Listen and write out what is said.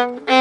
Música